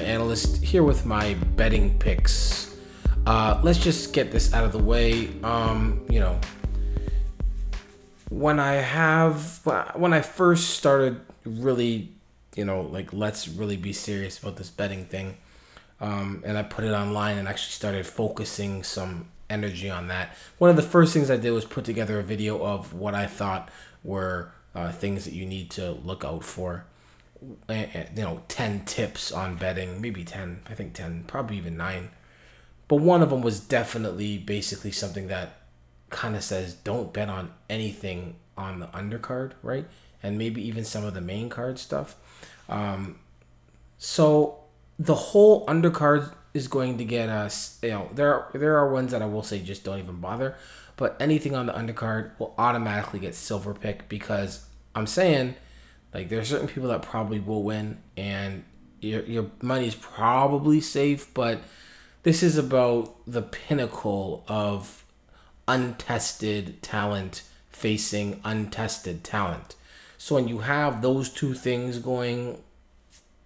analyst here with my betting picks. Uh, let's just get this out of the way. Um, you know, when I have when I first started really, you know, like let's really be serious about this betting thing, um, and I put it online and actually started focusing some energy on that. One of the first things I did was put together a video of what I thought were uh, things that you need to look out for. You know, 10 tips on betting, maybe 10, I think 10, probably even 9. But one of them was definitely basically something that kind of says don't bet on anything on the undercard, right? And maybe even some of the main card stuff. Um, so the whole undercard is going to get us. You know, there are, there are ones that I will say just don't even bother, but anything on the undercard will automatically get silver pick because I'm saying like there are certain people that probably will win and your your money is probably safe, but this is about the pinnacle of untested talent facing untested talent. So when you have those two things going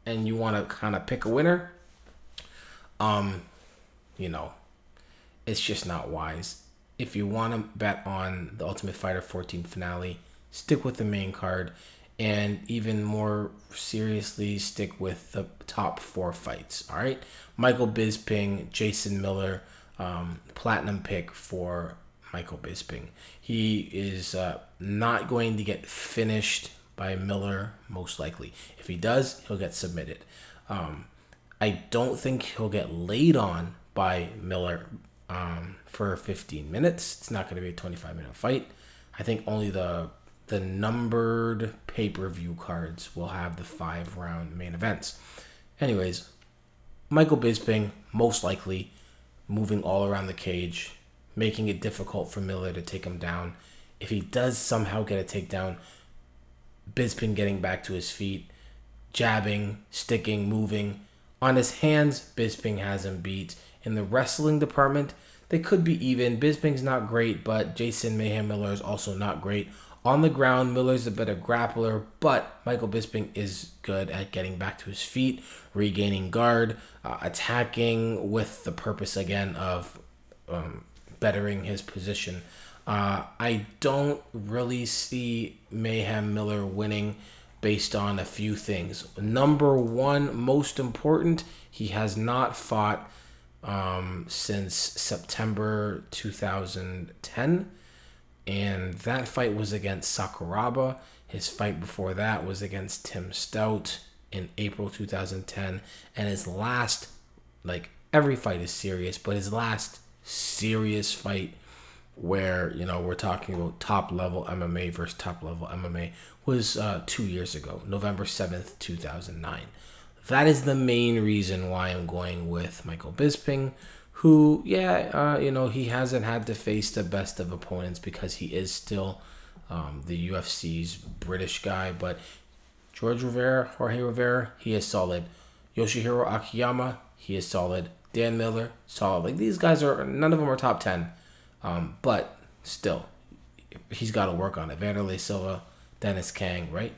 and you want to kind of pick a winner, um, you know, it's just not wise. If you want to bet on the Ultimate Fighter 14 finale, stick with the main card and even more seriously stick with the top four fights. All right, Michael Bisping, Jason Miller, um, platinum pick for Michael Bisping. He is uh, not going to get finished by Miller, most likely. If he does, he'll get submitted. Um, I don't think he'll get laid on by Miller um, for 15 minutes. It's not going to be a 25 minute fight. I think only the the numbered pay per view cards will have the five round main events. Anyways, Michael Bisping most likely moving all around the cage, making it difficult for Miller to take him down. If he does somehow get a takedown, Bisping getting back to his feet, jabbing, sticking, moving on his hands, Bisping has him beat. In the wrestling department, they could be even. Bisping's not great, but Jason Mayhem Miller is also not great. On the ground, Miller's a better grappler, but Michael Bisping is good at getting back to his feet, regaining guard, uh, attacking with the purpose again of um, bettering his position. Uh, I don't really see Mayhem Miller winning based on a few things. Number one, most important, he has not fought um, since September 2010. And that fight was against Sakuraba. His fight before that was against Tim Stout in April 2010. And his last, like, every fight is serious, but his last serious fight where you know we're talking about top level MMA versus top level MMA was uh, two years ago, November seventh, two thousand nine. That is the main reason why I'm going with Michael Bisping, who, yeah, uh, you know, he hasn't had to face the best of opponents because he is still um, the UFC's British guy. But George Rivera, Jorge Rivera, he is solid. Yoshihiro Akiyama, he is solid. Dan Miller, solid. Like these guys are none of them are top ten. Um, but still, he's got to work on it. Wanderlei Silva, Dennis Kang, right?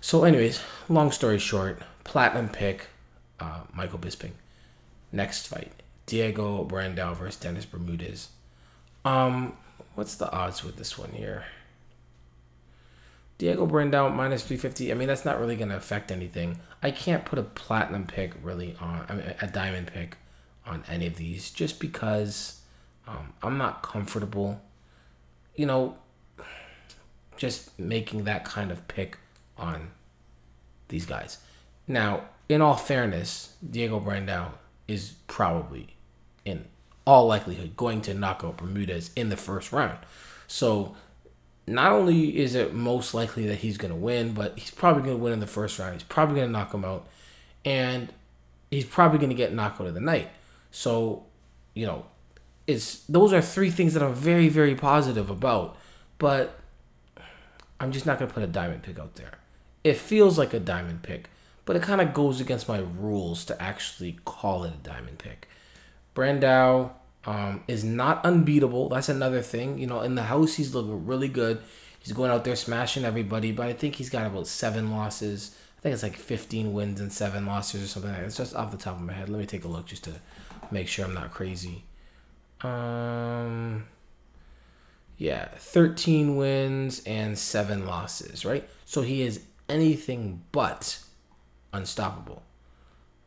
So, anyways, long story short, platinum pick, uh, Michael Bisping. Next fight, Diego Brandao versus Dennis Bermudez. Um, what's the odds with this one here? Diego Brandao minus 350. I mean, that's not really going to affect anything. I can't put a platinum pick really on, I mean, a diamond pick on any of these just because um, I'm not comfortable, you know, just making that kind of pick on these guys. Now, in all fairness, Diego Brandao is probably, in all likelihood, going to knock out Bermudez in the first round. So, not only is it most likely that he's going to win, but he's probably going to win in the first round. He's probably going to knock him out, and he's probably going to get knockout of the night. So, you know, is those are three things that I'm very very positive about, but I'm just not gonna put a diamond pick out there. It feels like a diamond pick, but it kind of goes against my rules to actually call it a diamond pick. Brandao um, is not unbeatable. That's another thing. You know, in the house he's looking really good. He's going out there smashing everybody, but I think he's got about seven losses. I think it's like 15 wins and seven losses or something. Like that. It's just off the top of my head. Let me take a look just to make sure I'm not crazy. Um, yeah, 13 wins and seven losses, right? So he is anything but unstoppable.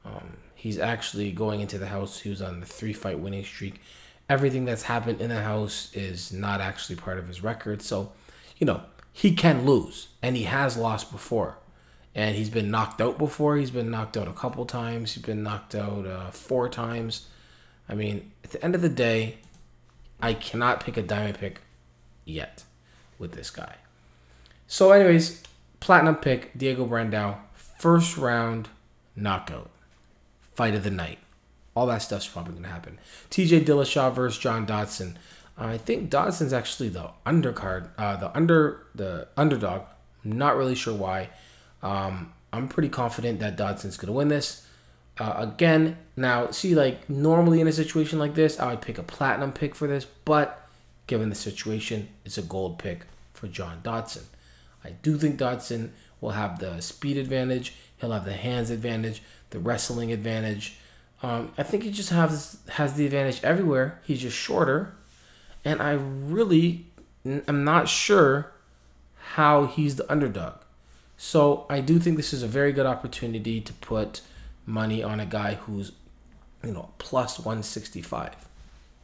Um, he's actually going into the house. He was on the three fight winning streak. Everything that's happened in the house is not actually part of his record. So, you know, he can lose, and he has lost before. And he's been knocked out before. He's been knocked out a couple times. He's been knocked out uh, four times. I mean, at the end of the day, I cannot pick a diamond pick yet with this guy. So, anyways, platinum pick Diego Brandao, first round knockout, fight of the night. All that stuff's probably gonna happen. T.J. Dillashaw versus John Dodson. I think Dodson's actually the undercard, uh, the under the underdog. Not really sure why. Um, I'm pretty confident that Dodson's gonna win this. Uh, again, now see, like normally in a situation like this, I would pick a platinum pick for this, but given the situation, it's a gold pick for John Dodson. I do think Dodson will have the speed advantage. He'll have the hands advantage, the wrestling advantage. Um, I think he just has has the advantage everywhere. He's just shorter, and I really am not sure how he's the underdog. So I do think this is a very good opportunity to put money on a guy who's, you know, plus 165.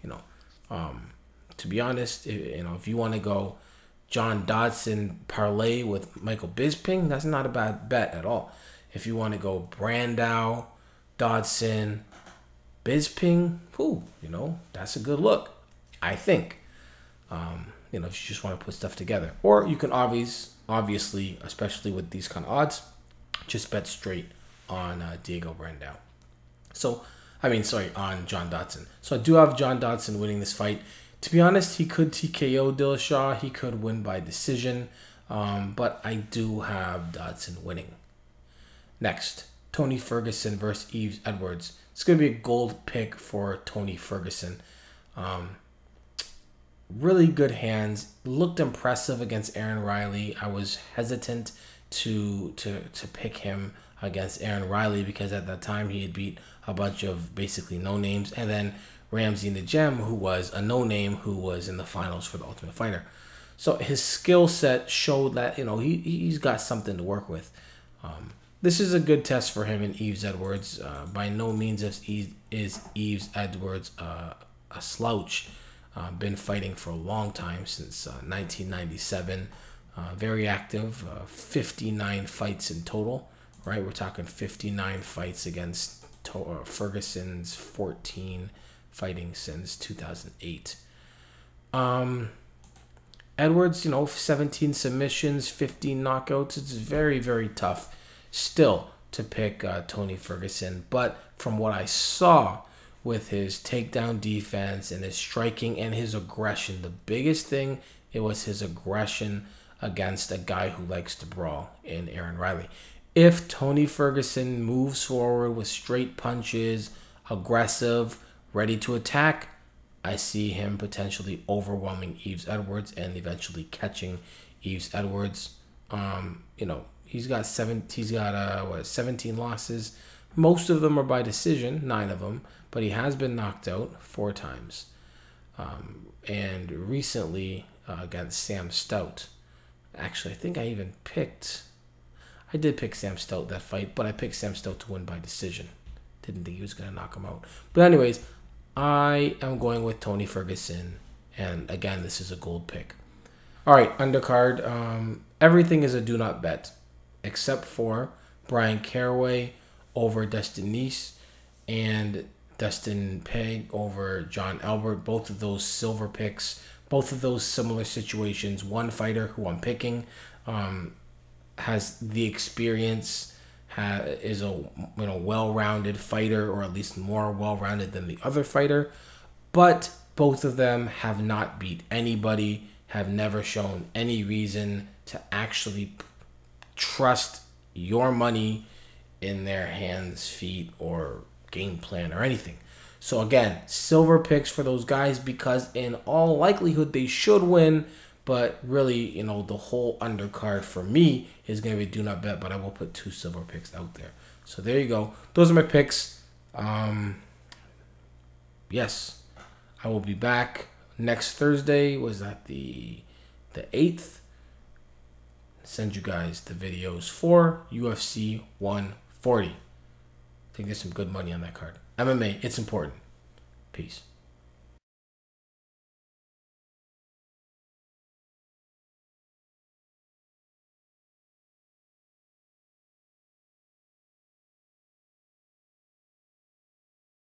You know, um, to be honest, if, you know, if you want to go John Dodson parlay with Michael Bisping, that's not a bad bet at all. If you want to go Brandao, Dodson, Bisping, whoo, you know, that's a good look. I think. Um, you know, if you just want to put stuff together. Or you can obvious, obviously, especially with these kind of odds, just bet straight on uh, Diego Brandao. So, I mean, sorry, on John Dodson. So I do have John Dodson winning this fight. To be honest, he could TKO Dillashaw. He could win by decision. Um, but I do have Dodson winning. Next, Tony Ferguson versus Yves Edwards. It's going to be a gold pick for Tony Ferguson. Um, really good hands. Looked impressive against Aaron Riley. I was hesitant to to to pick him against Aaron Riley because at that time he had beat a bunch of basically no names, and then Ramsey Nijem, who was a no name, who was in the finals for the Ultimate Fighter. So his skill set showed that you know he he's got something to work with. Um, this is a good test for him and Yves Edwards. Uh, by no means is, is Yves Edwards uh, a slouch. Uh, been fighting for a long time since 1997. Uh, uh, very active, uh, 59 fights in total. Right, we're talking 59 fights against to- Ferguson's 14 fighting since 2008. Um, Edwards, you know, 17 submissions, 15 knockouts. It's very, very tough still to pick uh, Tony Ferguson. But from what I saw with his takedown defense and his striking and his aggression, the biggest thing it was his aggression against a guy who likes to brawl in Aaron Riley. If Tony Ferguson moves forward with straight punches, aggressive, ready to attack, I see him potentially overwhelming Yves Edwards and eventually catching Yves Edwards. Um, you know, he's got seven. He's got uh, what seventeen losses. Most of them are by decision, nine of them, but he has been knocked out four times. Um, and recently uh, against Sam Stout. Actually, I think I even picked. I did pick Sam Stout that fight, but I picked Sam Stout to win by decision. Didn't think he was gonna knock him out. But anyways, I am going with Tony Ferguson, and again, this is a gold pick. All right, undercard. Um, everything is a do not bet, except for Bryan Caraway over Dustin Neace and Dustin Pague over John Albert. Both of those silver picks. Both of those similar situations. One fighter who I'm picking um, has the experience ha- is a you know well-rounded fighter, or at least more well-rounded than the other fighter. But both of them have not beat anybody, have never shown any reason to actually trust your money in their hands, feet, or game plan or anything. So again, silver picks for those guys because in all likelihood they should win, But really, you know, the whole undercard for me is going to be do not bet, but I will put two silver picks out there. So there you go. Those are my picks. Um, yes, I will be back next Thursday. Was that the the eighth? Send you guys the videos for UFC 140. I think there's some good money on that card. MMA, it's important. Peace.